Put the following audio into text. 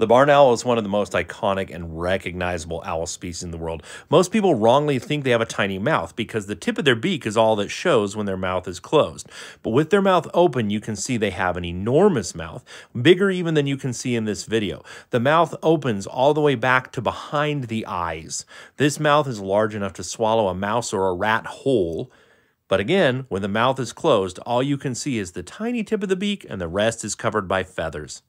The barn owl is one of the most iconic and recognizable owl species in the world. Most people wrongly think they have a tiny mouth because the tip of their beak is all that shows when their mouth is closed. But with their mouth open, you can see they have an enormous mouth, bigger even than you can see in this video. The mouth opens all the way back to behind the eyes. This mouth is large enough to swallow a mouse or a rat whole. But again, when the mouth is closed, all you can see is the tiny tip of the beak and the rest is covered by feathers.